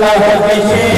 Allah ke